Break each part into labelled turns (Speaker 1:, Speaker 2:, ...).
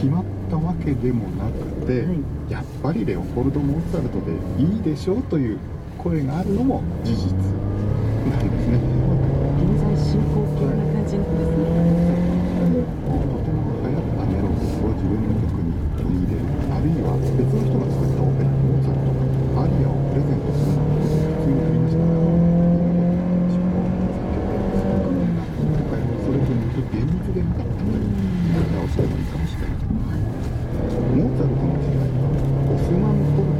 Speaker 1: 決まったわけでもなくて、
Speaker 2: はい
Speaker 1: やっぱりレオポルド・モーツァルトでいいでしょうという声があるのも事実なんですね。
Speaker 2: 現在進行形な感じなんですね。
Speaker 1: とても流行ったメロディーを自分の曲に取り入れるあるいは別の人が作ったオペラモーツァルトがアリアをプレゼントするのが普通になりましたから今の話も作曲家やそれと似て厳密でなかったという言い方をしてもいいかもしれませんモーツァルトの時代はオスマントルコ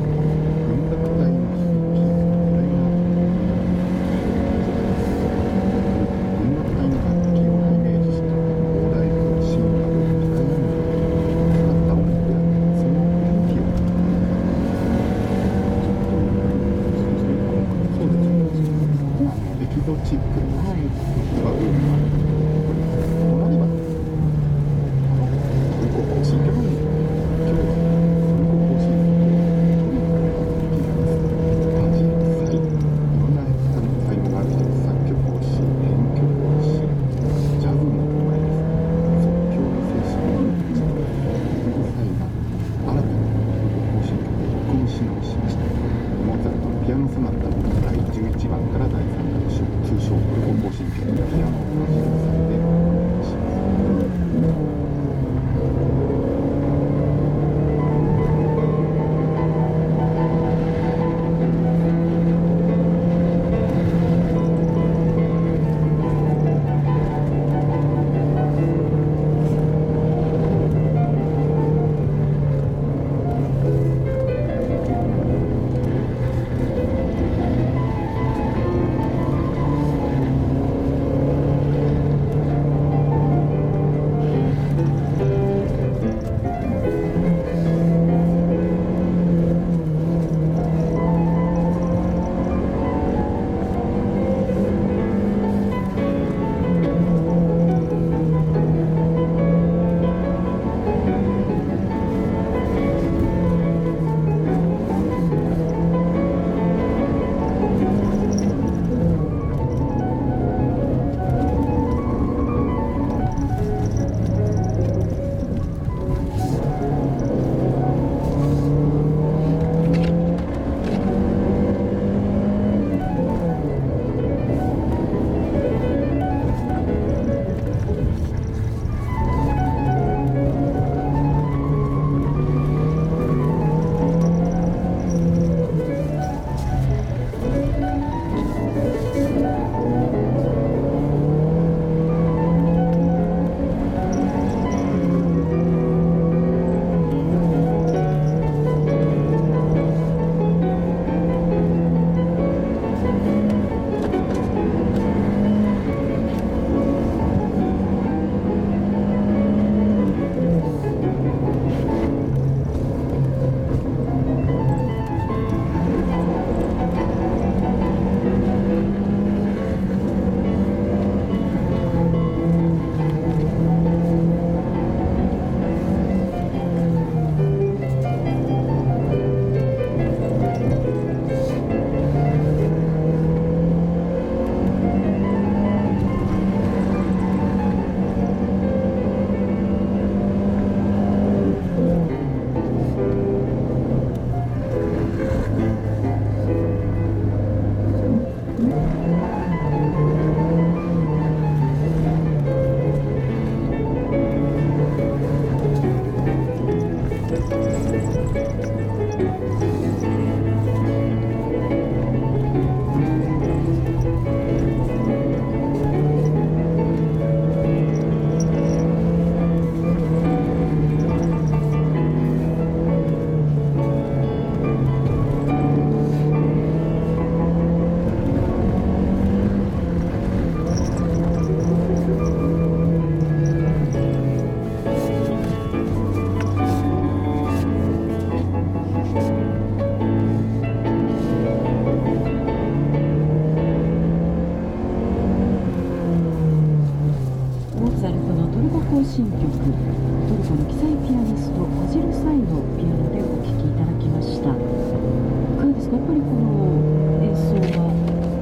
Speaker 1: トルコの記載ピアニスト、フジル・サイのピアノでお聴
Speaker 2: きい
Speaker 1: ただきました。い
Speaker 2: か
Speaker 1: がですかやっぱりこの演奏は、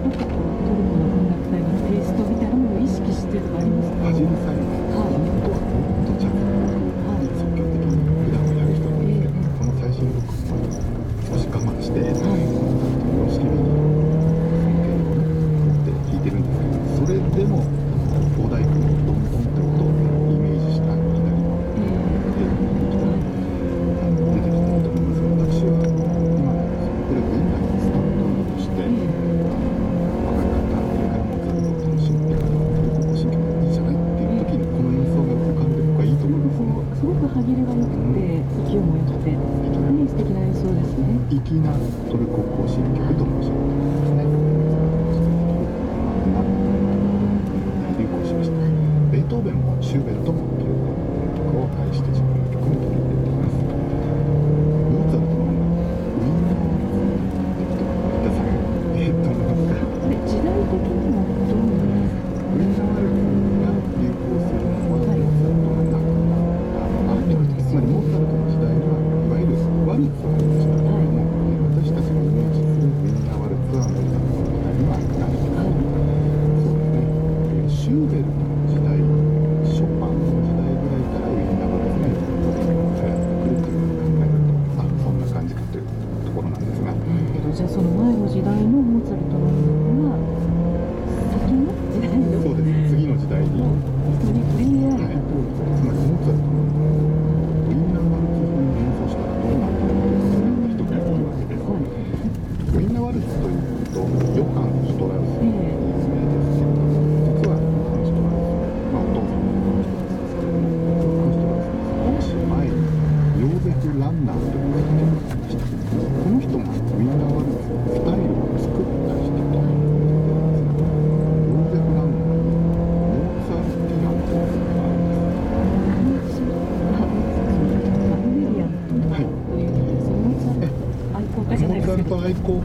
Speaker 1: なんかこ
Speaker 2: う、トルコの音楽隊の
Speaker 1: テイストみたいなものを意識してとかあります
Speaker 2: か、
Speaker 1: pero... 有くか。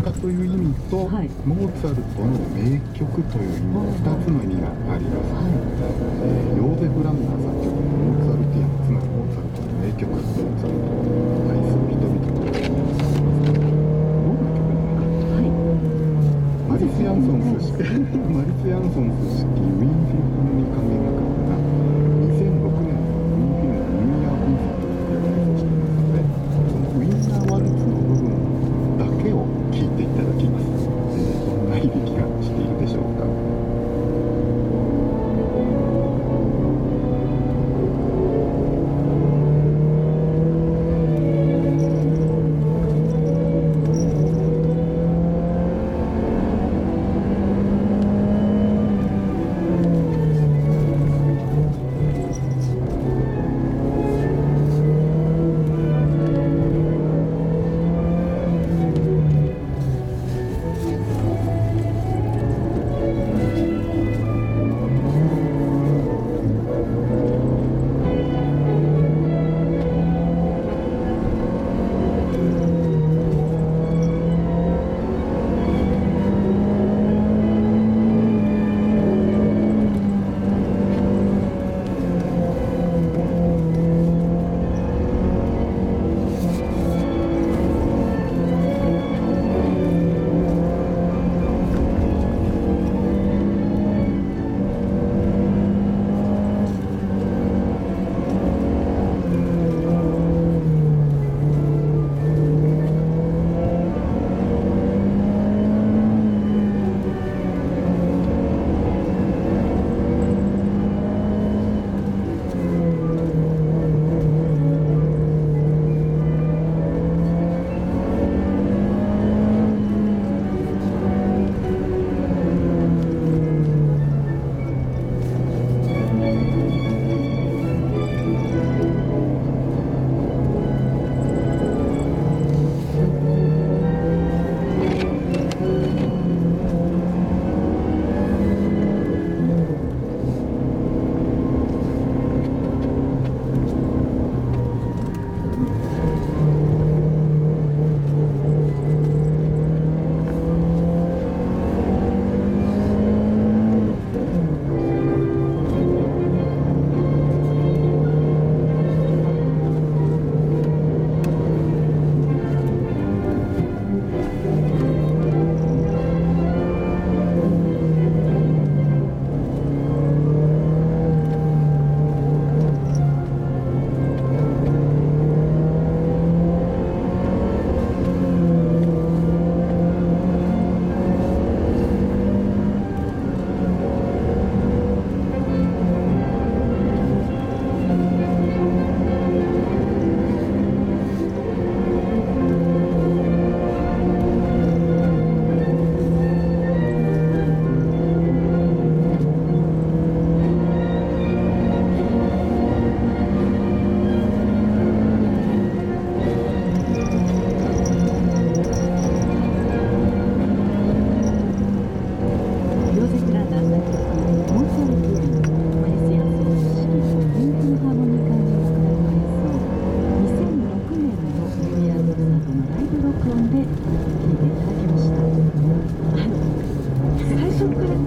Speaker 1: 家という意味と、
Speaker 2: はい、
Speaker 1: モーツァルトの名曲という意味の2つの意味があります、
Speaker 2: はい。
Speaker 1: えー、ヨーゼフ・ランナー作曲のモーツァルティアつまりモーツァルトの名曲。モーツァルトを愛する人々の
Speaker 2: 名曲
Speaker 1: マリス・ヤンソンス式マリス・ヤンソンス式ウィン・フィルハーモニカ音楽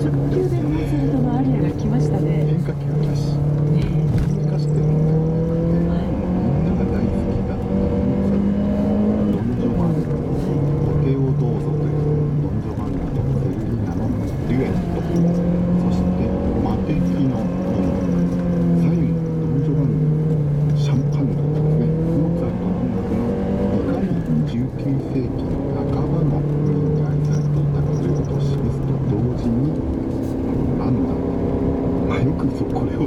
Speaker 1: Thank you. これを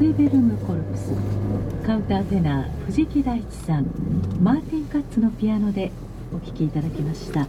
Speaker 2: アデベルムコルプス。カウンターテナー藤木大地さん。マーティン・カッツのピアノでお聴きいただきました。